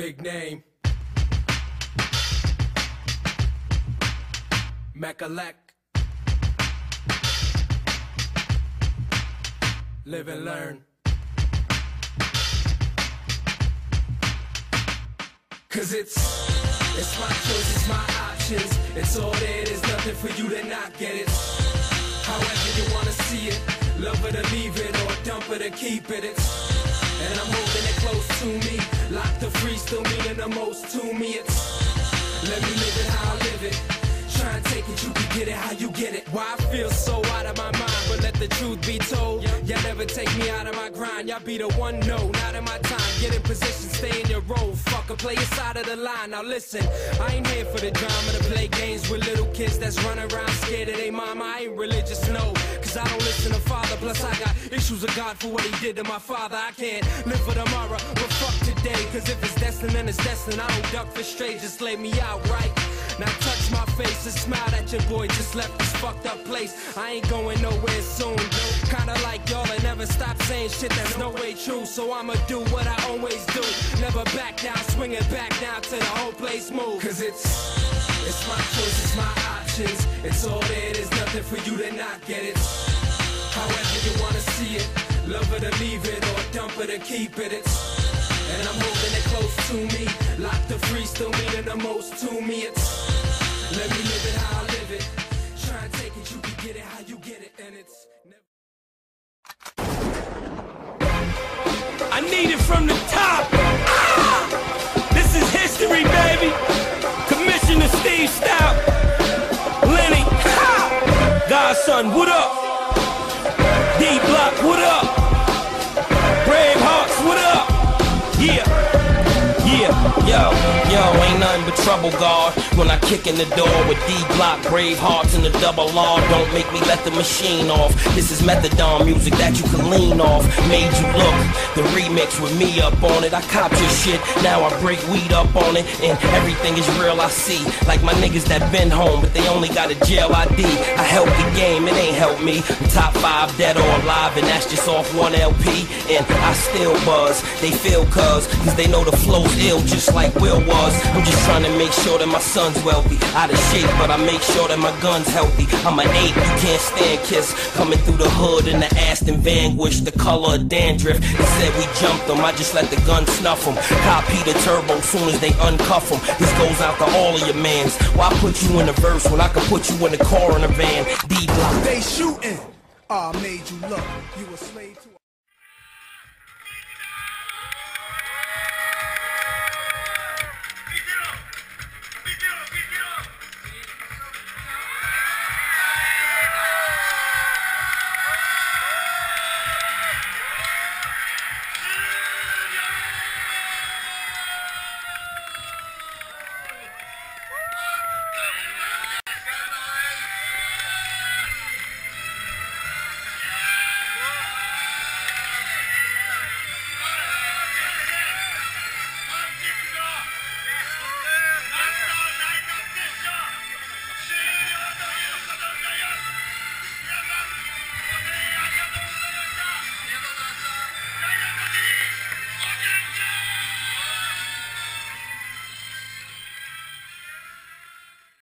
big name. Mechalek. Live and learn. Cause it's, it's my choice, it's my options. It's all there, there's nothing for you to not get it. However you wanna see it, love it or leave it, or dump it or keep it. It's, and I'm holding it close to me. The free, meaning the most to me. It's, let me live it how I live it. Try and take it, you can get it how you get it. Why I feel so out of my mind, but let the truth be told. Y'all never take me out of my grind. Y'all be the one, no, not in my time. Get in position, stay in your role. Fucker, play your side of the line. Now listen, I ain't here for the drama to play games with little kids that's running around scared of their mama. I ain't religious, no, cause I don't listen to father. Plus, I got issues with God for what he did to my father. I can't live for tomorrow, but fuck today. Cause if it's destined, then it's destined. I don't duck for straight, just lay me out right. Now touch my face and smile at your boy just left this fucked up place. I ain't going nowhere soon. Kinda like y'all that never stop saying shit that's no way true. So I'ma do what I always do. Never back down, swing it back down to the whole place move. Cause it's it's my choice, it's my options. It's all there, there's nothing for you to not get it. However you wanna see it, love it or leave it, or dump it or keep it. It's and I'm holding it close to me. The free, still meaning the most to me. It's let me live it how I live it. Try and take it, you can get it how you get it, and it's never. I need it from the top. Ah! This is history, baby. Commissioner Steve Stoute. Lenny. Ha! Godson, what up? Yo, yo, ain't nothing but trouble, God. When I kick in the door with D Block, Bravehearts and the double R, don't make me let the machine off. This is methadone music that you can lean off. Made you look, the remix with me up on it. I cop your shit, now I break weed up on it, and everything is real. I see, like my niggas that been home, but they only got a jail ID. I help the game, it ain't help me. I'm top five, dead or alive, and that's just off one LP. And I still buzz, they feel cuz, cause they know the flow's ill, just like Will was. I'm just trying to make sure that my son's wealthy. Out of shape, but I make sure that my gun's healthy. I'm an ape, you can't stand kiss. Coming through the hood in the Aston Vanquish, the color of dandruff. They said we jumped them, I just let the gun snuff them. Copy the turbo soon as they uncuff them. This goes out to all of your mans. Why put you in the verse when I could put you in the car in a van? D block. They shooting. Ah, made you look. You a slave to.